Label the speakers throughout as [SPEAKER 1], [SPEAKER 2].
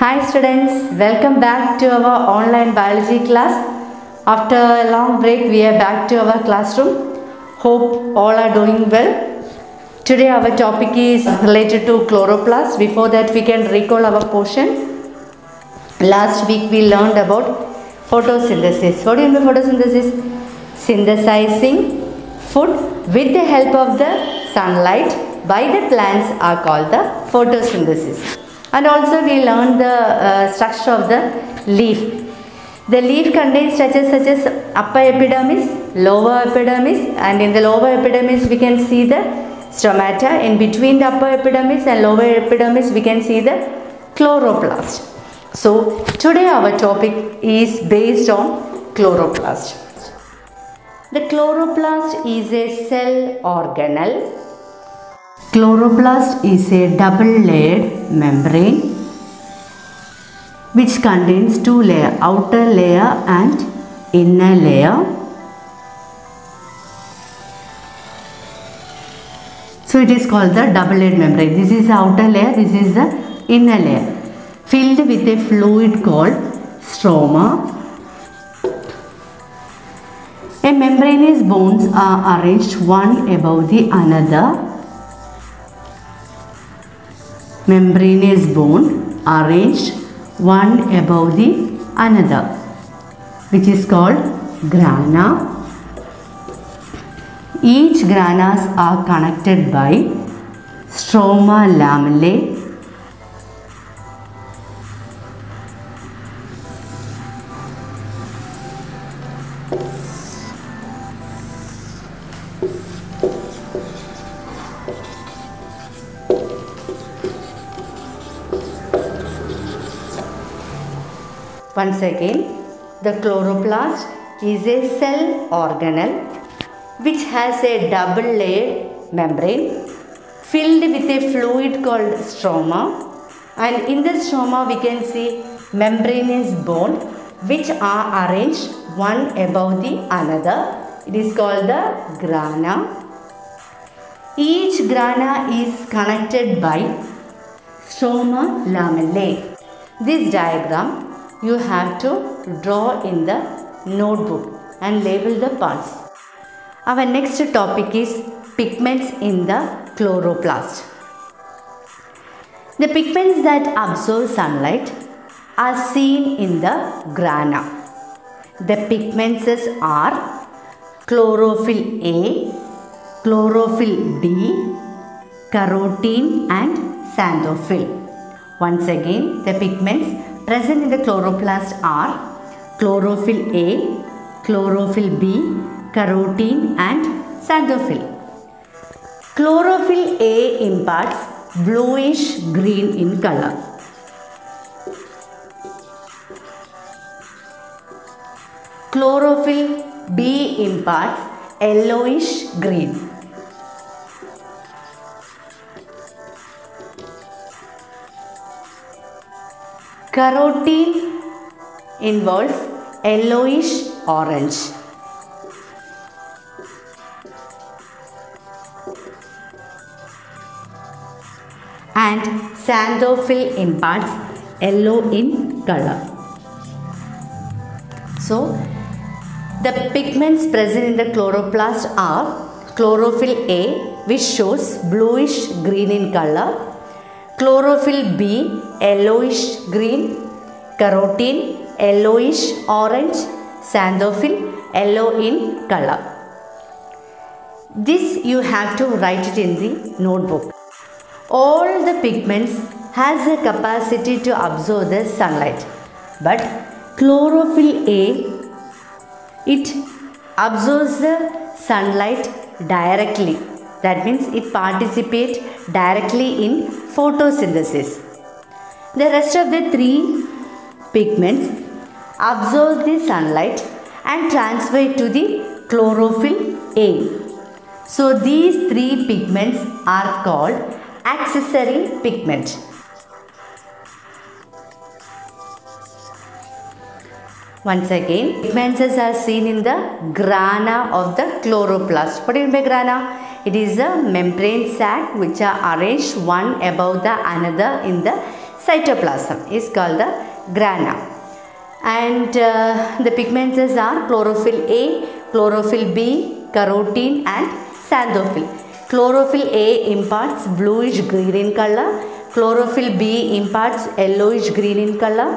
[SPEAKER 1] Hi students, welcome back to our online biology class. After a long break, we are back to our classroom. Hope all are doing well. Today our topic is related to chloroplast. Before that, we can recall our portion. Last week we learned about photosynthesis. What do you mean photosynthesis? Synthesizing food with the help of the sunlight by the plants are called the photosynthesis. And also we learned the uh, structure of the leaf. The leaf contains structures such as upper epidermis, lower epidermis and in the lower epidermis we can see the stomata. In between the upper epidermis and lower epidermis we can see the chloroplast. So today our topic is based on chloroplast. The chloroplast is a cell organelle. Chloroplast is a double layered membrane which contains two layers, outer layer and inner layer. So it is called the double layered membrane. This is the outer layer, this is the inner layer filled with a fluid called stroma a membranous bones are arranged one above the another. Membranous bone arranged one above the another, which is called grana. Each granas are connected by stroma lamellae. Once again, the chloroplast is a cell organelle which has a double layered membrane filled with a fluid called stroma and in the stroma we can see membranous bone which are arranged one above the another. It is called the grana. Each grana is connected by stroma lamellae. This diagram you have to draw in the notebook and label the parts. Our next topic is pigments in the chloroplast. The pigments that absorb sunlight are seen in the grana. The pigments are chlorophyll A, chlorophyll B, carotene and xanthophyll. Once again, the pigments present in the chloroplast are chlorophyll A, chlorophyll B, carotene and xanthophyll. Chlorophyll A imparts bluish green in color. Chlorophyll B imparts yellowish green. Carotene involves yellowish orange. And xanthophyll imparts yellow in color. So, the pigments present in the chloroplast are chlorophyll A which shows bluish green in color, chlorophyll B yellowish green, carotene yellowish orange, xanthophyll yellow in color. This you have to write it in the notebook. All the pigments has a capacity to absorb the sunlight but chlorophyll A it absorbs the sunlight directly that means it participates directly in photosynthesis the rest of the three pigments absorb the sunlight and transfer it to the chlorophyll A so these three pigments are called accessory pigment Once again, pigments are seen in the grana of the chloroplast. What do you mean by grana? It is a membrane sac which are arranged one above the another in the cytoplasm is called the grana. And uh, the pigments are chlorophyll A, chlorophyll B, carotene and xanthophyll. Chlorophyll A imparts bluish green in color, chlorophyll B imparts yellowish green in color,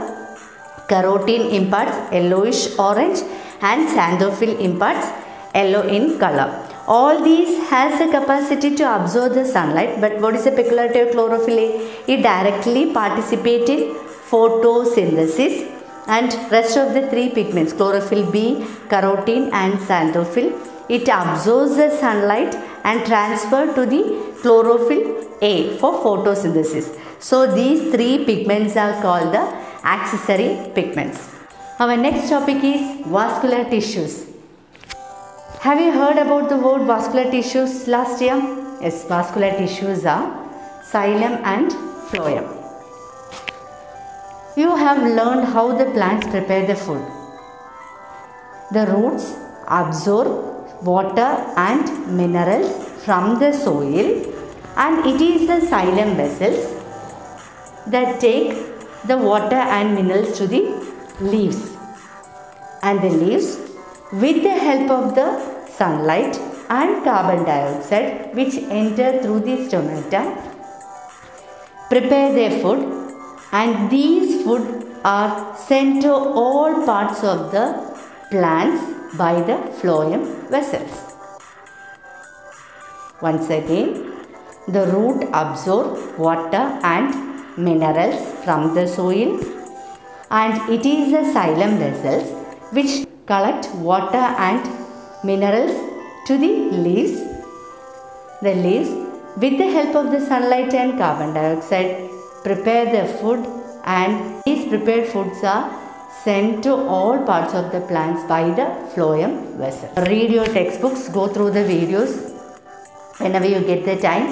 [SPEAKER 1] carotene imparts yellowish orange and xanthophyll imparts yellow in color. All these has a capacity to absorb the sunlight but what is the peculiarity of chlorophyll A? It directly participates in photosynthesis and rest of the three pigments chlorophyll B, carotene and xanthophyll it absorbs the sunlight and transfer to the chlorophyll A for photosynthesis. So these three pigments are called the accessory pigments. Our next topic is vascular tissues. Have you heard about the word vascular tissues last year? Yes, vascular tissues are xylem and phloem. You have learned how the plants prepare the food. The roots absorb water and minerals from the soil and it is the xylem vessels that take the water and minerals to the leaves and the leaves with the help of the sunlight and carbon dioxide which enter through the stomata prepare their food and these food are sent to all parts of the plants by the phloem vessels. Once again, the root absorb water and minerals from the soil and it is the xylem vessels which collect water and minerals to the leaves. The leaves with the help of the sunlight and carbon dioxide prepare their food and these prepared foods are sent to all parts of the plants by the phloem vessel. Read your textbooks, go through the videos whenever you get the time.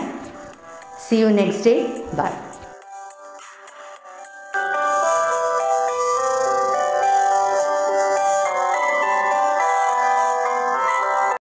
[SPEAKER 1] See you next day. Bye.